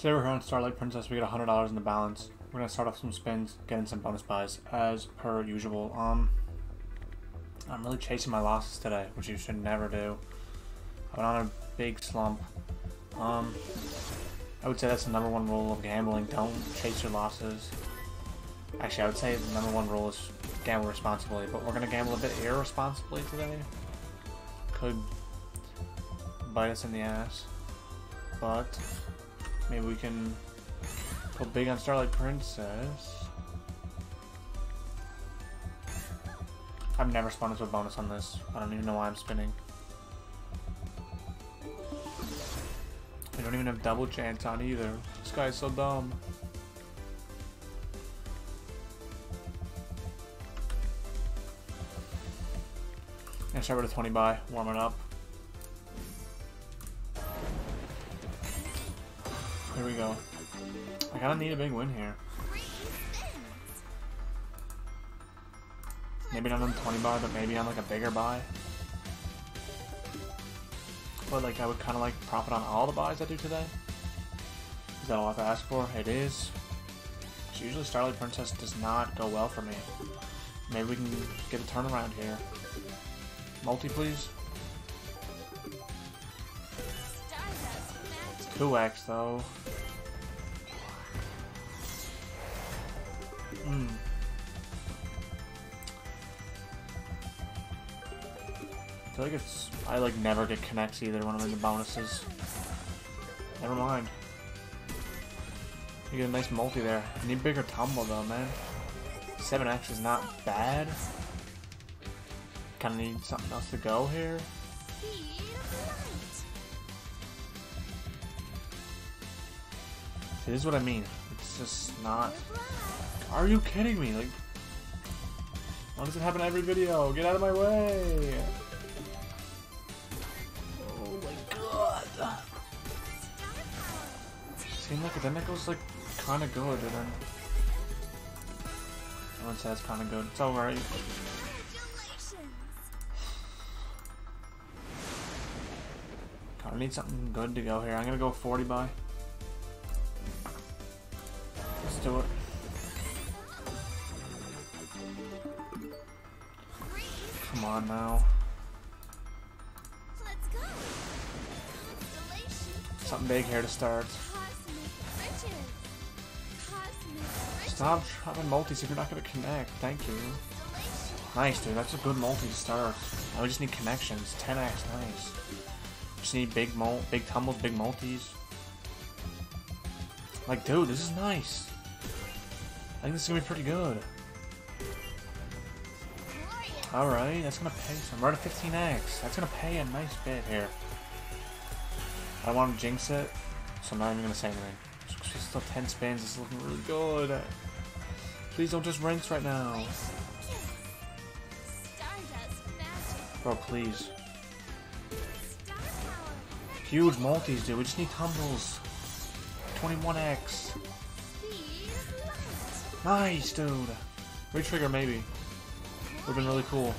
Today we're here on Starlight Princess. We get $100 in the balance. We're gonna start off some spins, getting some bonus buys as per usual. Um, I'm really chasing my losses today, which you should never do. I went on a big slump. Um, I would say that's the number one rule of gambling. Don't chase your losses. Actually, I would say the number one rule is gamble responsibly, but we're gonna gamble a bit irresponsibly today. Could bite us in the ass, but maybe we can go big on Starlight Princess. I've never spun into a bonus on this. I don't even know why I'm spinning. We don't even have double chance on either. This guy's so dumb. And start with a 20 buy, warming up. Go. I kinda need a big win here. Maybe not on 20 buy, but maybe on like a bigger buy. But like I would kinda like profit on all the buys I do today. Is that all I have to ask for? It is. So usually Starlight Princess does not go well for me. Maybe we can get a turnaround here. Multi, please. 2x, though. Hmm. I feel like it's... I, like, never get connects either when I'm in the bonuses. Never mind. You get a nice multi there. I need bigger tumble, though, man. 7x is not bad. Kinda need something else to go here. See, this is what I mean. It's just not... Are you kidding me? Like, why does it happen every video? Get out of my way! Oh my god! Seemed like then it goes like kinda good and then... Everyone says kinda good. It's alright. I need something good to go here. I'm gonna go 40 buy. Let's do it. Come on now. Something big here to start. Stop trying multis if you're not gonna connect. Thank you. Nice, dude. That's a good multi to start. Now we just need connections. 10x, nice. Just need big mul big tumbles, big multis. Like, dude, this is nice. I think this is gonna be pretty good. Alright, that's gonna pay some. We're at a 15x. That's gonna pay a nice bit here. I don't want to jinx it, so I'm not even gonna say anything. Just still 10 spins. Is looking really good. Please don't just rinse right now. Bro, please. Huge multis, dude. We just need tumbles. 21x. Nice, dude. Retrigger, maybe. Would've been really cool.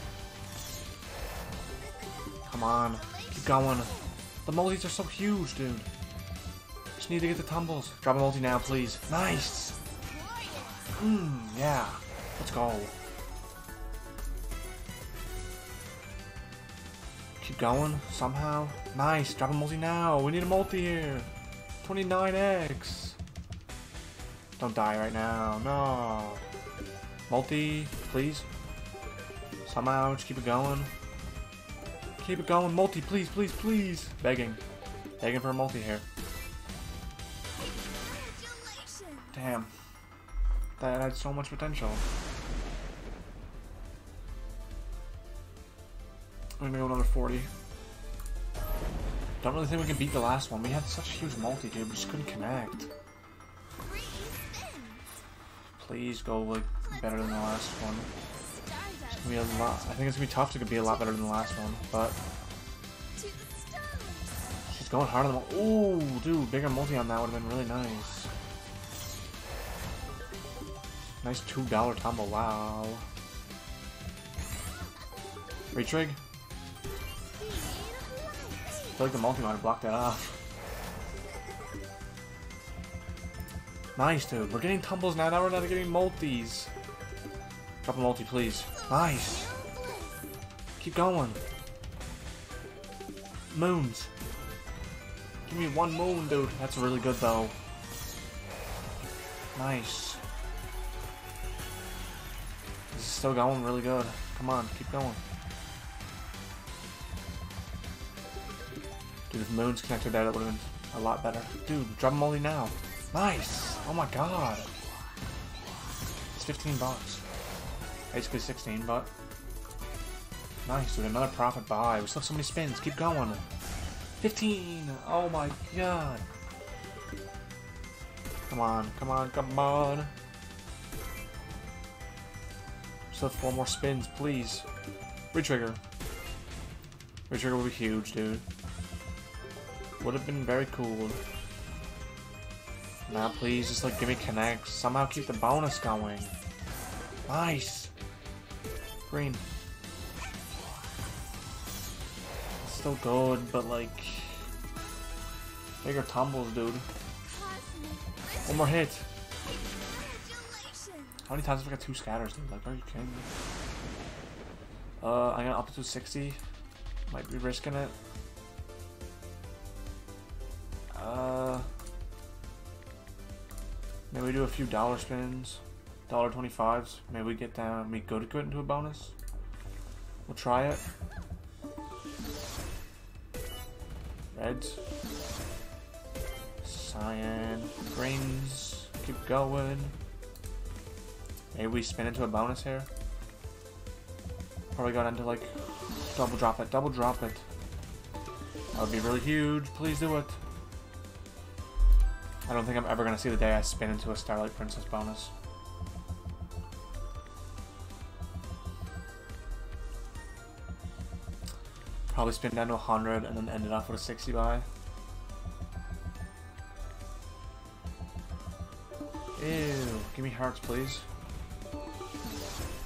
Come on. Keep going. The multis are so huge, dude. Just need to get the tumbles. Drop a multi now, please. Nice! Mmm, yeah. Let's go. Keep going, somehow. Nice, drop a multi now. We need a multi here. 29x. Don't die right now. No. Multi, please. Somehow, just keep it going. Keep it going. Multi, please, please, please. Begging. Begging for a multi here. Damn. That had so much potential. I'm gonna go another 40. Don't really think we can beat the last one. We had such a huge multi, dude. We just couldn't connect. Please go, like, better than the last one. Gonna be a lot. I think it's gonna be tough to be a lot better than the last one, but... She's going hard on the... Ooh, dude, bigger multi on that would have been really nice. Nice $2 tumble, wow. Retrig? I feel like the multi might have blocked that off. Nice, dude. We're getting tumbles now. Now we're not getting multis. Drop a multi, please. Nice. Keep going. Moons. Give me one moon, dude. That's really good, though. Nice. This is still going really good. Come on, keep going. Dude, if moons connected that would have been a lot better. Dude, drop them only now. Nice! Oh my god. It's 15 bucks. Basically 16, but... Nice, dude. Another profit buy. We still have so many spins. Keep going. 15! Oh my god. Come on, come on, come on. Still have four more spins, please. Retrigger. Retrigger would be huge, dude. Would have been very cool. Now please, just like give me connects. Somehow keep the bonus going. Nice. Green. Still good, but like... Bigger tumbles, dude. One more hit. How many times have I got two scatters, dude? Like, are you kidding me? Uh, I'm gonna up to 60. Might be risking it. Uh, maybe we do a few dollar spins, dollar twenty fives. Maybe we get down. We go to go into a bonus. We'll try it. Reds, cyan, greens. Keep going. Maybe we spin into a bonus here. Probably got into like double drop it, double drop it. That would be really huge. Please do it. I don't think I'm ever to see the day I spin into a Starlight Princess bonus. Probably spin down to 100 and then end it off with a 60 buy. Ew, give me hearts please.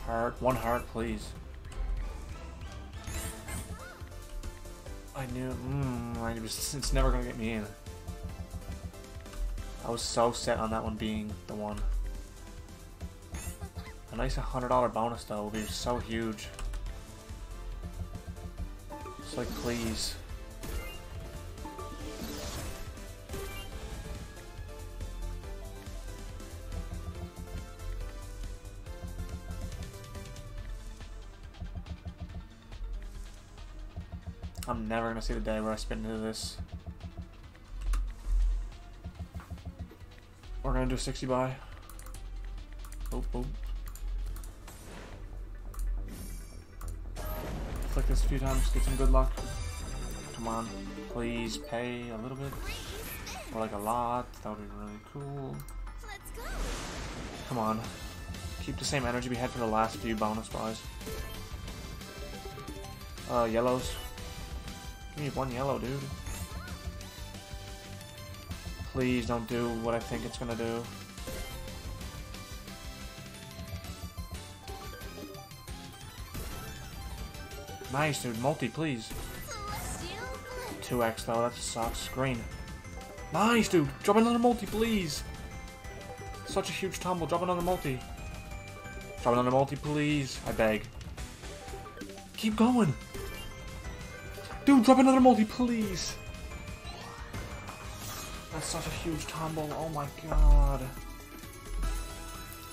Heart, one heart please. I knew, mmm, I it's never gonna get me in. I was so set on that one being the one. A nice $100 bonus though would be so huge. Like, please. I'm never gonna see the day where I spin into this. We're gonna do a 60 buy. Oh, oh. Click this a few times, get some good luck. Come on, please pay a little bit. Or like a lot, that would be really cool. Come on. Keep the same energy we had for the last few bonus buys. Uh, yellows. Give me one yellow, dude. Please don't do what I think it's gonna do. Nice, dude. Multi, please. 2x, though. That sucks. Green. Nice, dude. Drop another multi, please. Such a huge tumble. Drop another multi. Drop another multi, please. I beg. Keep going. Dude, drop another multi, please. That's such a huge tumble. Oh my god.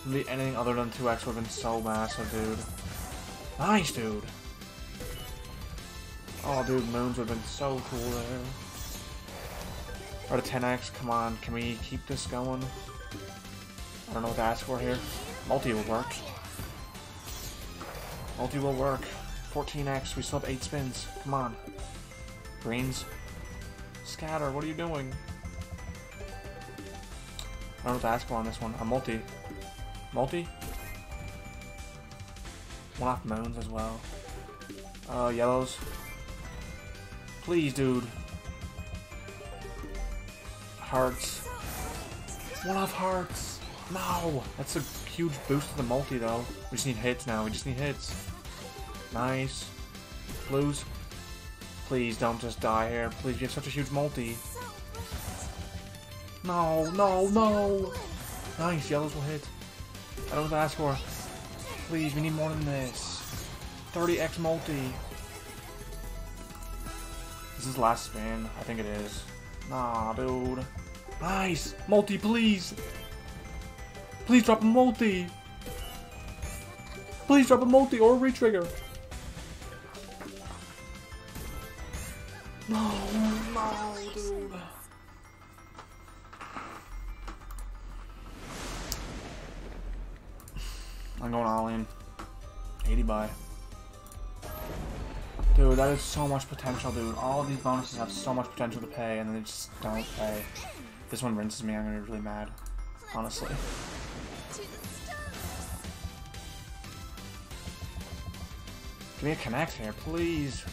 Anything other than 2x would have been so massive, dude. Nice, dude. Oh, dude, moons would have been so cool there. Or the 10x, come on, can we keep this going? I don't know what to ask for here. Multi will work. Multi will work. 14x, we still have 8 spins. Come on. Greens. Scatter, what are you doing? I don't know what to ask for on this one. A multi. Multi? One off moons as well. Uh, yellows. Please, dude. Hearts. One off hearts. No! That's a huge boost to the multi, though. We just need hits now. We just need hits. Nice. Blues. Please don't just die here. Please, you have such a huge multi. No, no, no! Nice, yellows will hit. I don't know what to ask for. Please, we need more than this. 30x multi. Is this last spin? I think it is. Nah, dude. Nice! Multi, please! Please drop a multi! Please drop a multi or retrigger! No, no, dude. I'm going all in. 80 buy. Dude, that is so much potential, dude. All these bonuses have so much potential to pay, and they just don't pay. This one rinses me, I'm gonna be really mad. Honestly. Give me a connect here, please.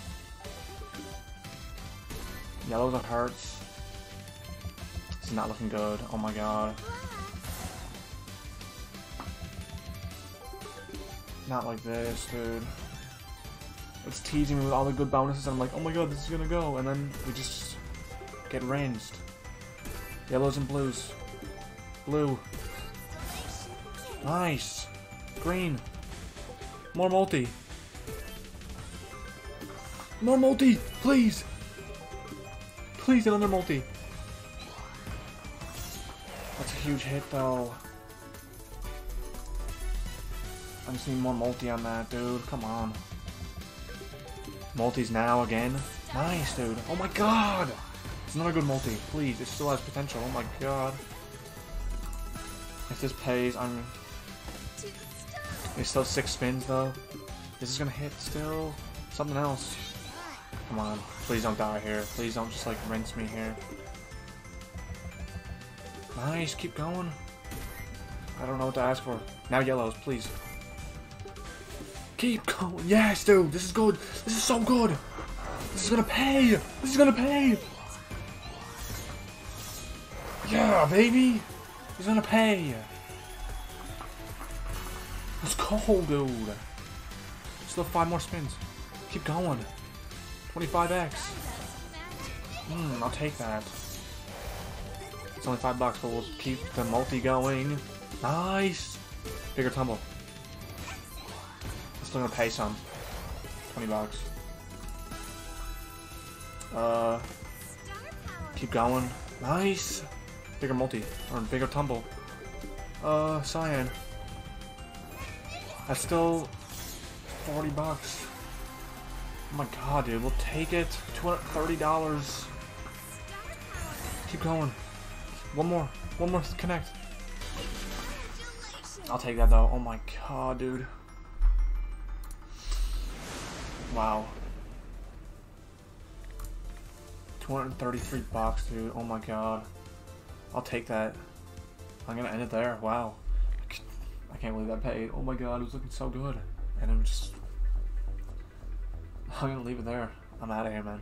Yellows are hurts. This is not looking good. Oh my god. Not like this, dude. It's teasing me with all the good bonuses, and I'm like, oh my god, this is gonna go, and then we just get ranged. Yellows and blues. Blue. Nice. Green. More multi. More multi, please. Please, another multi. That's a huge hit, though. I'm seeing more multi on that, dude. Come on. Multis now again. Nice, dude. Oh my god! It's another good multi. Please, it still has potential. Oh my god. If this pays, I'm... There's still six spins, though. This is gonna hit still. Something else. Come on. Please don't die here. Please don't just, like, rinse me here. Nice. Keep going. I don't know what to ask for. Now yellows, please. Keep going. Yes, dude. This is good. This is so good. This is gonna pay. This is gonna pay. Yeah, baby. He's gonna pay. Let's go, dude. Still five more spins. Keep going. 25x. Hmm, I'll take that. It's only five bucks, but we'll keep the multi going. Nice. Bigger tumble. Still gonna pay some. 20 bucks. Uh, keep going. Nice. Bigger multi or bigger tumble. Uh, cyan. That's still 40 bucks. Oh my god, dude, we'll take it. $230. Keep going. One more. One more connect. I'll take that though. Oh my god, dude. Wow. 233 bucks, dude. Oh my god. I'll take that. I'm gonna end it there. Wow. I can't believe that paid. Oh my god, it was looking so good. And I'm just... I'm gonna leave it there. I'm out of here, man.